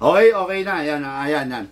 Okay, okay na. Ayan, ayan, ayan.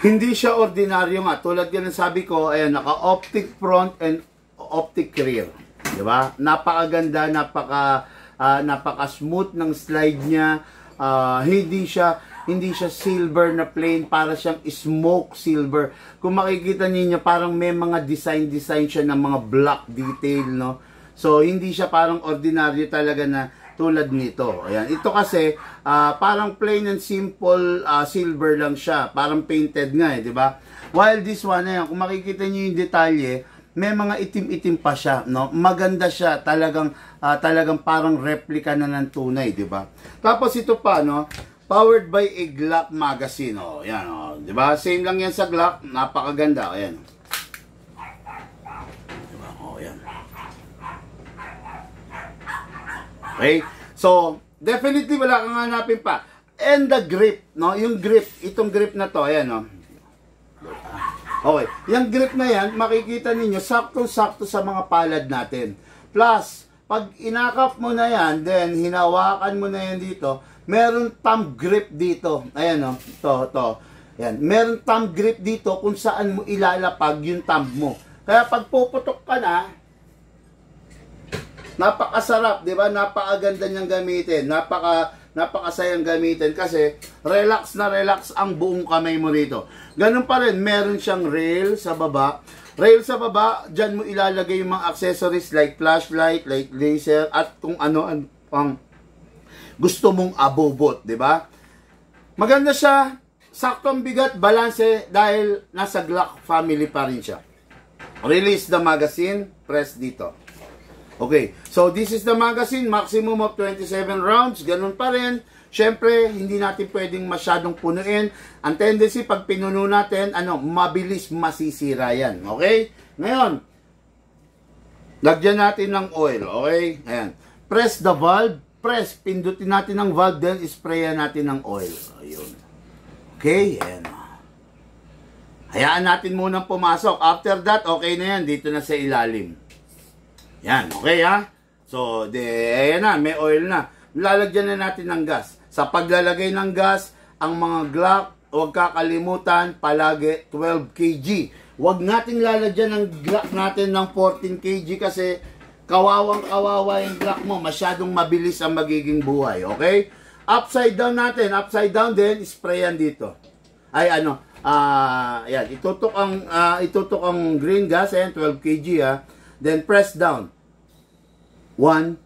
Hindi siya ordinaryo nga. Tulad ng sabi ko, ayan, naka-optic front and optic rear. Di ba? Napakaganda, napaka, ah, napaka-smooth ng slide niya. Ah, hindi siya hindi siya silver na plain, para siyang smoke silver. Kung makikita niyo parang may mga design-design siya ng mga black detail, no? So, hindi siya parang ordinaryo talaga na tulad nito. Ayan. Ito kasi, ah, parang plain and simple ah, silver lang siya. Parang painted nga eh, di ba? While this one, ayan, kung makikita niyo yung detalye, may mga itim-itim pa siya, no? Maganda siya, talagang ah, talagang parang replica na ng tunay, di ba? Tapos ito pa, no? Powered by a Glock magazine, oh. Yan, oh. Di ba? Same lang yan sa Glock, napakaganda, ayan. Diba? Oh, yan. Okay? So, definitely wala kang hanapin pa. And the grip, no? Yung grip, itong grip na to, ayan, no? Okay. Yung grip na yan, makikita ninyo, sakto-sakto sa mga palad natin. Plus, pag inakap mo na yan, then hinawakan mo na yan dito, meron thumb grip dito. Ayan, no? To, to. Yan. Meron thumb grip dito kung saan mo ilalapag yung thumb mo. Kaya pag puputok ka na, napakasarap, 'di ba? Napakaganda niyang gamitin. Napaka napakasayang gamitin kasi relax na relax ang buong kamay mo rito. Ganun pa rin, meron siyang rail sa baba. Rail sa baba, diyan mo ilalagay yung mga accessories like flashlight, like laser at kung ano ang, ang gusto mong abobot, 'di ba? Maganda siya, saktong bigat, balanse dahil nasa Glock family pa rin siya. Release the magazine, press dito. Okay, so this is the magazine, maximum of 27 rounds, ganun pa rin. Siyempre, hindi natin pwedeng masyadong punuin. Ang tendency, pag pinuno natin, ano, mabilis masisira yan. Okay? Ngayon, lagyan natin ng oil. Okay? Ayan. Press the valve. Press. Pindutin natin ng valve, then sprayan natin ng oil. Ayun. Okay? Ayan. Hayaan natin munang pumasok. After that, okay na yan. Dito na sa ilalim. Yan, okay ha? So, de, ayan na, may oil na. Lalagyan na natin ng gas. Sa paglalagay ng gas, ang mga Glock, huwag kakalimutan, palagi 12 kg. Huwag nating lalagyan ng Glock natin ng 14 kg kasi kawawang kawawa yung Glock mo. Masyadong mabilis ang magiging buhay, okay? Upside down natin, upside down din, sprayan dito. Ay ano, ah, yan, itutok ang ah, itutok ang green gas, ayan, 12 kg ha. Then press down. 1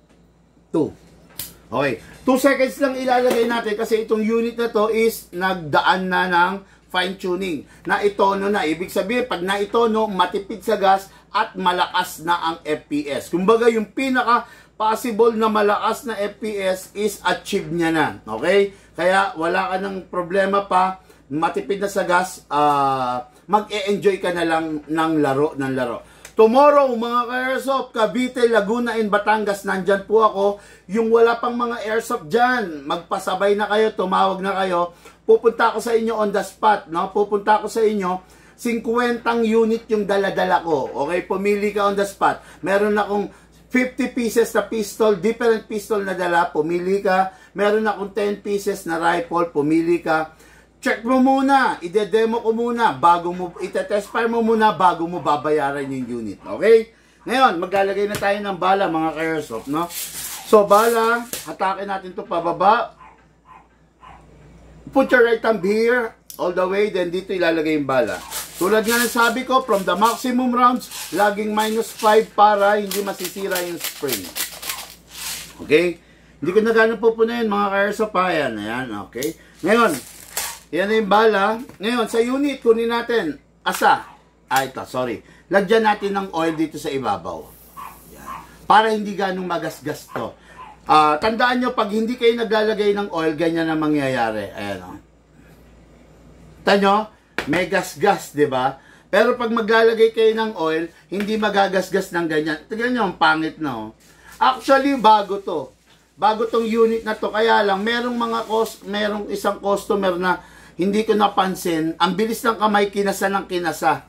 2. Okay. 2 seconds lang ilalagay natin kasi itong unit na to is nagdaan na ng fine tuning. Na itono na. Ibig sabihin, pag na itono, matipid sa gas at malakas na ang FPS. Kumbaga, yung pinaka possible na malakas na FPS is achieve niya na. Okay? Kaya wala ka ng problema pa, matipid na sa gas, uh, mag-e-enjoy ka na lang ng laro ng laro. Tomorrow, mga ka-airsoft, Cavite, Laguna, and Batangas, nandyan po ako. Yung wala pang mga airsoft dyan, magpasabay na kayo, tumawag na kayo. Pupunta ako sa inyo on the spot, no? Pupunta ako sa inyo, 50 unit yung daladala ko. Okay, pumili ka on the spot. Meron akong 50 pieces na pistol, different pistol na dala, pumili ka. Meron akong 10 pieces na rifle, pumili ka check mo muna, ide-demo ko muna bago mo ite-test fire mo muna bago mo babayaran yung unit. Okay? Ngayon, maglalagay na tayo ng bala mga ka-airsoft, no? So, bala, hatakin natin to pababa. Put your right thumb here, all the way, then dito ilalagay yung bala. Tulad nga ng sabi ko, from the maximum rounds, laging minus 5 para hindi masisira yung spring. Okay? Hindi ko na gano'n pupunayin mga ka-airsoft pa. Ayan, ayan, okay? Ngayon, yan na yung bala. Ngayon, sa unit, kunin natin. Asa? Ah, ito, sorry. Lagyan natin ng oil dito sa ibabaw. Yan. Para hindi ganong magasgas to. Uh, tandaan nyo, pag hindi kayo naglalagay ng oil, ganyan na mangyayari. Ayan o. Oh. Tanyo, may gasgas, di ba? Pero pag maglalagay kayo ng oil, hindi magagasgas ng ganyan. Tignan nyo, ang pangit na oh. Actually, bago to. Bago tong unit na to. Kaya lang, merong mga cost, merong isang customer na hindi ko napansin, ang bilis ng kamay kinasa ng kinasa.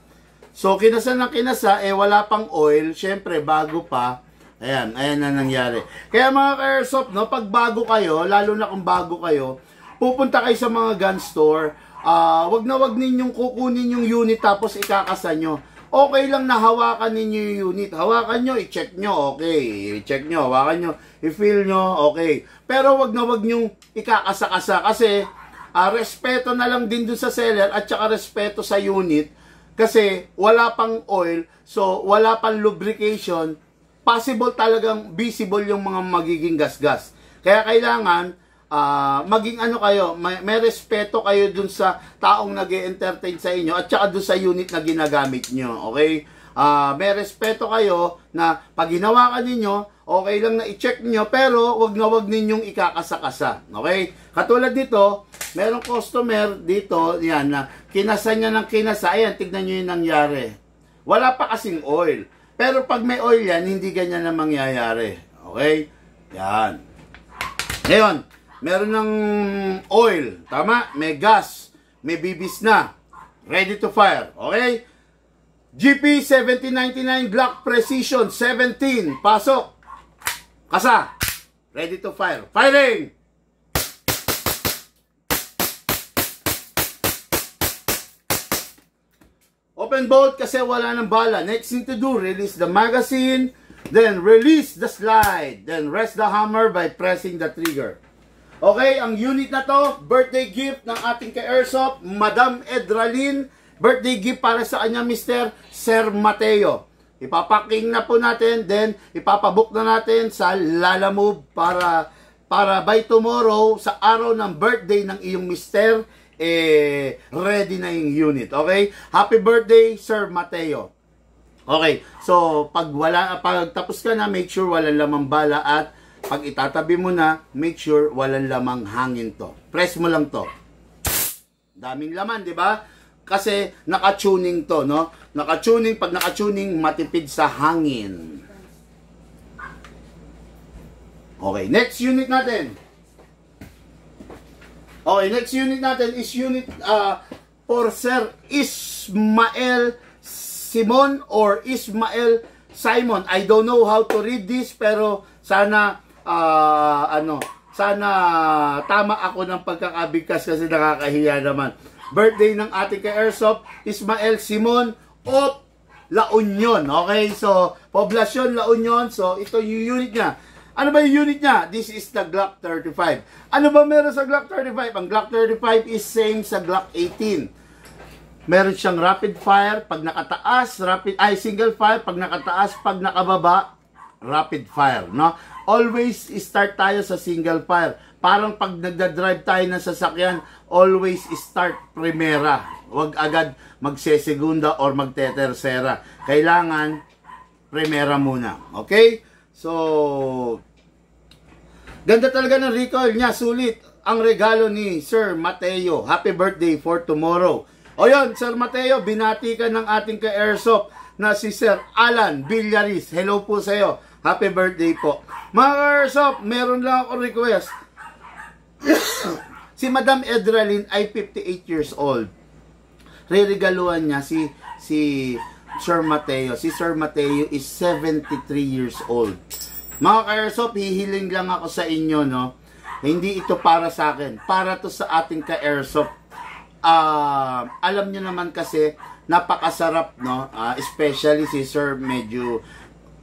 So, kinasa ng kinasa, eh wala pang oil, syempre bago pa, ayan, ayan na nangyari. Kaya mga ka-airsoft, no, pag bago kayo, lalo na kung bago kayo, pupunta kayo sa mga gun store, ah, wag na wag ninyong kukunin yung unit tapos ikakasa nyo. Okay lang na hawakan ninyo yung unit. Hawakan nyo, i-check nyo, okay. I-check nyo, hawakan nyo, i-feel nyo, okay. Pero wag na wag nyong ikakasa-kasa kasi ah, respeto na lang din dun sa seller at saka respeto sa unit kasi wala pang oil, so wala pang lubrication, possible talagang visible yung mga magiging gasgas. Kaya kailangan ah, maging ano kayo, may, may respeto kayo dun sa taong nag entertain sa inyo at saka dun sa unit na ginagamit nyo. Okay? Ah, may respeto kayo na pag hinawakan ninyo, okay lang na i-check nyo, pero wag na wag ninyong ikakasa-kasa. Okay? Katulad dito, merong customer dito, yan, na kinasa niya ng kinasa, ayan, tignan nyo yung nangyari. Wala pa kasing oil. Pero pag may oil yan, hindi ganyan na mangyayari. Okay? Yan. Ngayon, meron ng oil, tama? May gas, may bibis na. Ready to fire. Okay? GP 1799 Glock Precision 17. Pasok. Kasa. Ready to fire. Firing! Open bolt kasi wala ng bala. Next thing to do, release the magazine, then release the slide, then rest the hammer by pressing the trigger. Okay, ang unit na to, birthday gift ng ating ka-airsoft, Madam Edralin. Birthday gift para sa kanya, Mr. Sir Mateo. Ipapaking na po natin, then ipapabook na natin sa Lala Move para para by tomorrow, sa araw ng birthday ng iyong mister, eh, ready na yung unit. Okay? Happy birthday, Sir Mateo. Okay, so pag wala pag tapos ka na, make sure walang lamang bala at pag itatabi mo na, make sure walang lamang hangin to. Press mo lang to. Daming laman, di ba? Kasi naka-tuning to, no? Naka-tuning, pag naka-tuning, matipid sa hangin. Okay, next unit natin. Okay, next unit natin is unit uh, for Sir Ismael Simon or Ismael Simon. I don't know how to read this pero sana uh, ano, sana tama ako ng pagkakabigkas kasi nakakahiya naman. Birthday ng ating ka-airsoft, Ismael Simon of La Union. Okay, so Poblacion La Union. So ito yung unit niya. Ano ba yung unit niya? This is the Glock 35. Ano ba meron sa Glock 35? Ang Glock 35 is same sa Glock 18. Meron siyang rapid fire pag nakataas, rapid ay single fire pag nakataas, pag nakababa, rapid fire, no? Always start tayo sa single fire. Parang pag nagda-drive tayo ng sasakyan, always start primera. Huwag agad magse-segunda or magte-tercera. Kailangan primera muna. Okay? So, ganda talaga ng recoil niya, sulit. Ang regalo ni Sir Mateo. Happy birthday for tomorrow. O yun, Sir Mateo, binati ka ng ating ka-airsoft na si Sir Alan Villaris. Hello po sa iyo. Happy birthday po. Mga ka-airsoft, meron lang ako request. Si Madam Edralin ay 58 years old. Re-regaluhan niya si si Sir Mateo. Si Sir Mateo is 73 years old. Mga ka-airsoft, hihiling lang ako sa inyo, no? Hindi ito para sa akin. Para to sa ating ka-airsoft. Uh, alam nyo naman kasi, napakasarap, no? Uh, especially si Sir medyo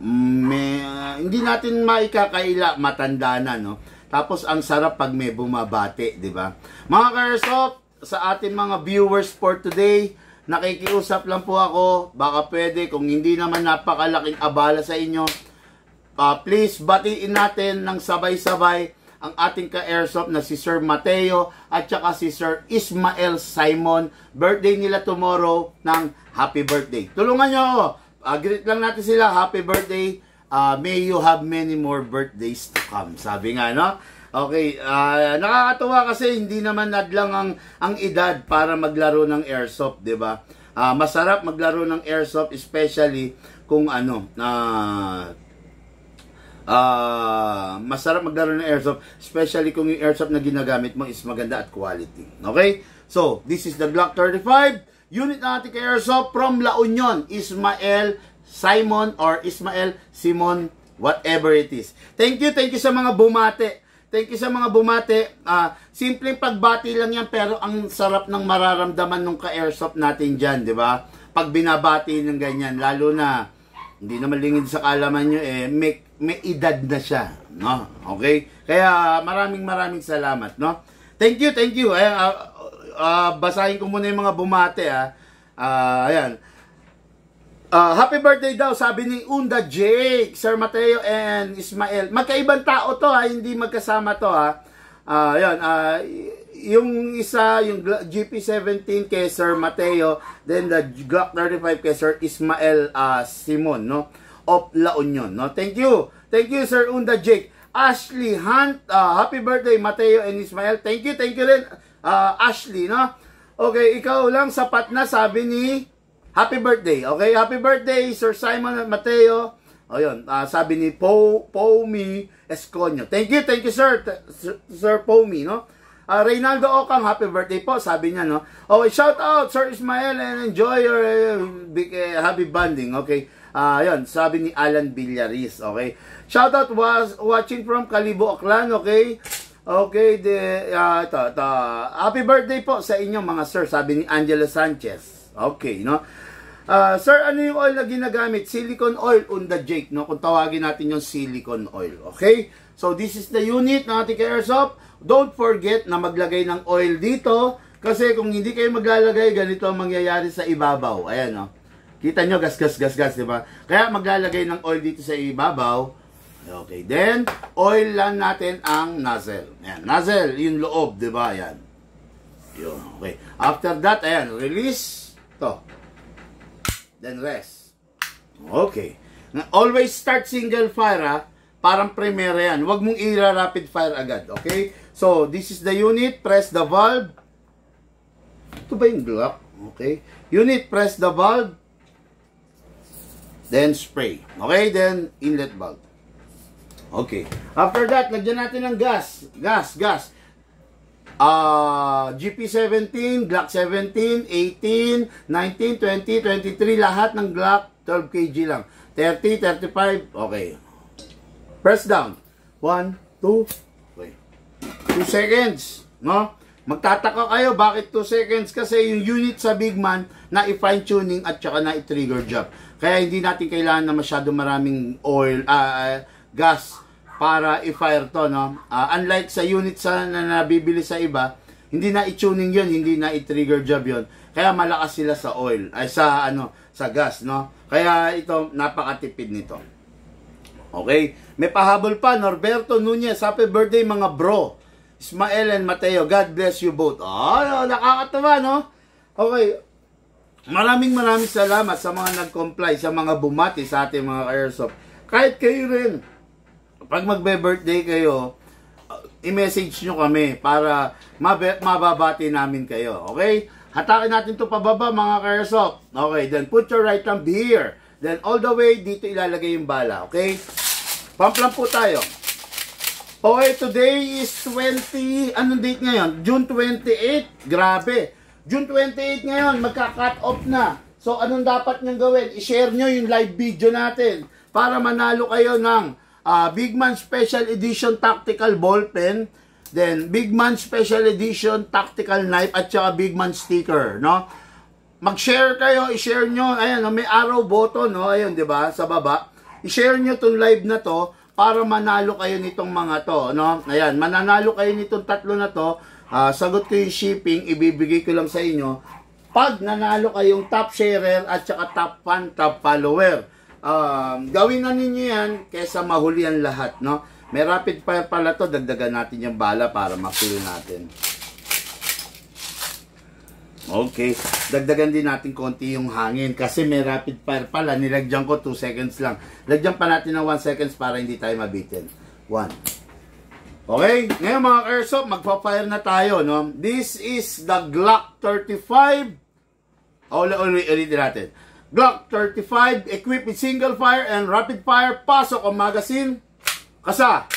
may, uh, hindi natin maikakaila, matanda na, no? Tapos, ang sarap pag may bumabati, di ba? Mga ka-airsoft, sa ating mga viewers for today, nakikiusap lang po ako, baka pwede, kung hindi naman napakalaking abala sa inyo, uh, please batiin natin ng sabay-sabay ang ating ka-airsoft na si Sir Mateo at saka si Sir Ismael Simon. Birthday nila tomorrow ng happy birthday. Tulungan nyo ako. Uh, greet lang natin sila. Happy birthday. Uh, may you have many more birthdays to come. Sabi nga, no? Okay, uh, nakakatuwa kasi hindi naman nadlang ang, ang edad para maglaro ng airsoft, di ba? Uh, masarap maglaro ng airsoft especially kung ano, uh, uh, masarap maglaro ng airsoft, especially kung yung airsoft na ginagamit mo is maganda at quality. Okay? So, this is the Glock 35 unit natin kay airsoft from La Union, Ismael Simon or Ismael Simon, whatever it is. Thank you, thank you sa mga bumate. Thank you sa mga bumati. Ah, simpleng pagbati lang yan pero ang sarap ng mararamdaman nung ka-airsoft natin dyan, di ba? Pag binabati ng ganyan, lalo na hindi naman lingid sa kalaman nyo eh, may, may edad na siya, no? Okay? Kaya maraming maraming salamat, no? Thank you, thank you. Ayan, ah, ah, basahin ko muna yung mga bumati, ah. Ah, ayan. Ah, happy birthday daw, sabi ni Unda Jake, Sir Mateo and Ismael. Magkaibang tao to ha, hindi magkasama to ha. Ah, yan, ah, y- yung isa, yung Gl- GP17 kay Sir Mateo, then the Glock 35 kay Sir Ismael ah, Simon, no? Of La Union, no? Thank you. Thank you, Sir Unda Jake. Ashley Hunt, ah, happy birthday, Mateo and Ismael. Thank you, thank you rin, ah, Ashley, no? Okay, ikaw lang sapat na, sabi ni Happy birthday. Okay, happy birthday Sir Simon at Mateo. O yun, ah, sabi ni Po Pomi Esconio. Thank you, thank you sir. T- Sir, Sir Pomi, no? Ah, Reynaldo Ocam, happy birthday po, sabi niya, no? Okay, shout out Sir Ismael and enjoy your uh, big, uh, happy bonding. Okay. Ah, yun, sabi ni Alan Villaris, okay? Shout out was watching from Kalibo Aklan, okay? Okay, de ah, ito, ito. Happy birthday po sa inyo mga sir, sabi ni Angela Sanchez. Okay, no? Ah, sir, ano yung oil na ginagamit? Silicone oil on the Jake, no? Kung tawagin natin yung silicone oil, okay? So, this is the unit ng ating airsoft. Don't forget na maglagay ng oil dito kasi kung hindi kayo maglalagay, ganito ang mangyayari sa ibabaw. Ayan, no? Kita nyo, gas, gas, gas, gas, di ba? Kaya maglalagay ng oil dito sa ibabaw. Okay, then, oil lang natin ang nozzle. Ayan, nozzle, yung loob, di ba? Ayan. Yun, okay. After that, ayan, release. To. Then rest. Okay. Always start single fire, ha? Parang primera yan. Huwag mong i-rapid fire agad, okay? So, this is the unit. Press the valve. Ito ba yung Glock? Okay. Unit, press the valve. Then spray. Okay, then inlet valve. Okay. After that, lagyan natin ng gas. Gas, gas. Ah, GP17, Glock 17, 18, 19, 20, 23, lahat ng Glock 12 kg lang. 30, 35, okay. Press down. 1, 2, okay. 2 seconds, no? Magtataka kayo bakit 2 seconds kasi yung unit sa Big Man na i-fine tuning at saka na i-trigger job. Kaya hindi natin kailangan na masyado maraming oil, ah, gas para i-fire to, no? Ah, unlike sa unit sa na nabibili sa iba, hindi na i-tuning yun, hindi na i-trigger job yun. Kaya malakas sila sa oil, ay sa ano, sa gas, no? Kaya ito napakatipid nito. Okay? May pahabol pa, Norberto Nunez. Happy birthday mga bro. Ismael and Mateo. God bless you both. Oh, nakakatawa, no? Okay. Maraming maraming salamat sa mga nag-comply, sa mga bumati sa ating mga airsoft. Kahit kayo rin, pag magbe-birthday kayo, uh, i-message nyo kami para mabe- mababati namin kayo. Okay? Hatakin natin to pababa mga airsoft. Okay, then put your right thumb here. Then all the way dito ilalagay yung bala. Okay? Pump lang po tayo. Okay, today is 20, anong date ngayon? June 28. Grabe. June 28 ngayon, magka-cut off na. So, anong dapat nyo gawin? I-share nyo yung live video natin para manalo kayo ng ah, Big Man Special Edition Tactical Ball Pen, then Big Man Special Edition Tactical Knife, at saka Big Man Sticker, no? Mag-share kayo, i-share nyo, ayan, may arrow button, no, ayun, di ba, sa baba. I-share nyo tong live na to para manalo kayo nitong mga to, no? Ayan, mananalo kayo nitong tatlo na to. Ah, sagot ko yung shipping, ibibigay ko lang sa inyo. Pag nanalo kayong top sharer at saka top fan, top follower. Um, gawin na ninyo yan kesa mahuli ang lahat, no? May rapid fire pala to, dagdagan natin yung bala para ma-fill natin. Okay. Dagdagan din natin konti yung hangin kasi may rapid fire pala. Nilagyan ko 2 seconds lang. Lagyan pa natin ng 1 seconds para hindi tayo mabitin. 1. Okay? Ngayon mga airsoft, magpa-fire na tayo, no? This is the Glock 35. Uli, uli, ulitin natin. Glock 35, equipped with single fire and rapid fire. Pasok ang magazine. Kasa.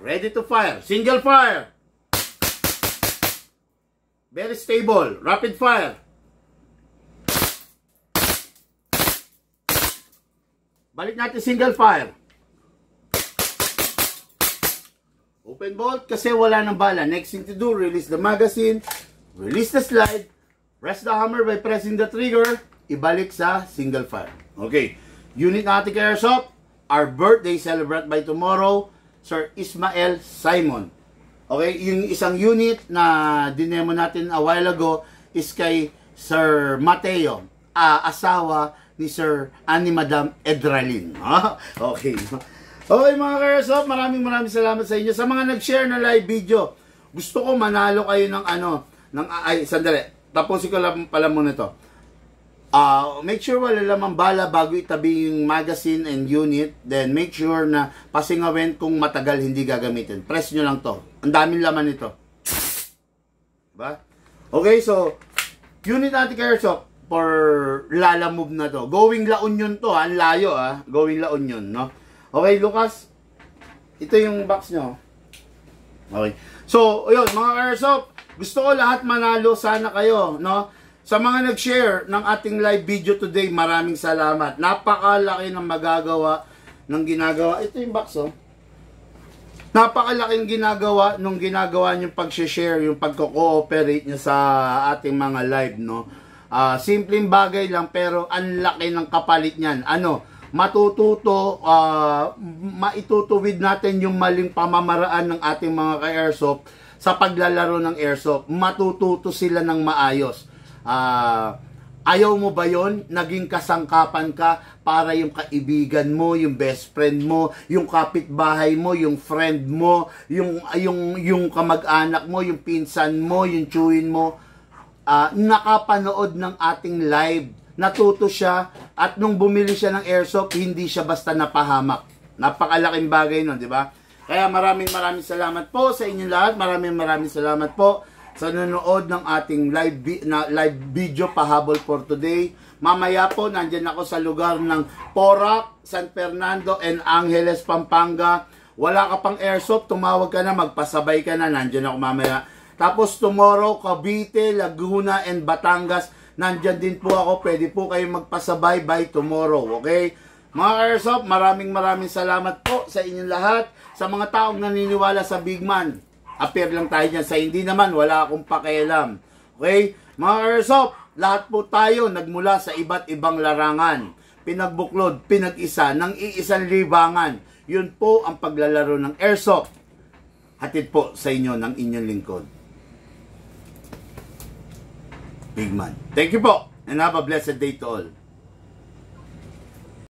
Ready to fire. Single fire. Very stable. Rapid fire. Balik natin single fire. Open bolt kasi wala nang bala. Next thing to do, release the magazine, release the slide, press the hammer by pressing the trigger, ibalik sa single fire. Okay. Unit natin kay Airsoft, our birthday celebrate by tomorrow, Sir Ismael Simon. Okay, yung isang unit na dinemo natin a while ago is kay Sir Mateo, ah, asawa ni Sir ani Madam Edralin. Ah, okay. Okay mga Airsoft, maraming maraming salamat sa inyo. Sa mga nag-share na live video, gusto ko manalo kayo ng ano, ng ay, sandali. Tapusin ko lang pala muna to. Uh, make sure wala lamang bala bago itabi yung magazine and unit. Then make sure na pasingawin kung matagal hindi gagamitin. Press nyo lang to. Ang daming laman nito. Diba? Okay, so unit natin kay Airsoft for Lala Move na to. Going La Union to, ha? Ang layo, ha? Going La Union, no? Okay, Lucas. Ito yung box nyo. Okay. So, ayun, mga Airsoft, gusto ko lahat manalo. Sana kayo, no? Sa mga nag-share ng ating live video today, maraming salamat. Napakalaki ng magagawa ng ginagawa. Ito yung box, oh. Napakalaking ginagawa nung ginagawa niyong pag-share, yung pagko-cooperate niyo sa ating mga live, no? Uh, simpleng bagay lang pero ang laki ng kapalit niyan. Ano? Matututo, uh, maitutuwid natin yung maling pamamaraan ng ating mga ka-airsoft sa paglalaro ng airsoft. Matututo sila ng maayos uh, ayaw mo ba yon naging kasangkapan ka para yung kaibigan mo, yung best friend mo, yung kapitbahay mo, yung friend mo, yung yung yung kamag-anak mo, yung pinsan mo, yung chewin mo, uh, nakapanood ng ating live. Natuto siya at nung bumili siya ng airsoft, hindi siya basta napahamak. Napakalaking bagay nun, di ba? Kaya maraming maraming salamat po sa inyong lahat. Maraming maraming salamat po sa nanonood ng ating live, na, live video pahabol for today. Mamaya po, nandyan ako sa lugar ng Porac, San Fernando, and Angeles, Pampanga. Wala ka pang airsoft, tumawag ka na, magpasabay ka na, nandyan ako mamaya. Tapos tomorrow, Cavite, Laguna, and Batangas, nandyan din po ako. Pwede po kayo magpasabay by tomorrow, okay? Mga airsoft, maraming maraming salamat po sa inyong lahat. Sa mga taong naniniwala sa Big Man appear lang tayo dyan. Sa hindi naman, wala akong pakialam. Okay? Mga airsoft, lahat po tayo nagmula sa iba't ibang larangan. Pinagbuklod, pinag-isa, ng iisang libangan. Yun po ang paglalaro ng airsoft. Hatid po sa inyo ng inyong lingkod. Big man. Thank you po and have a blessed day to all.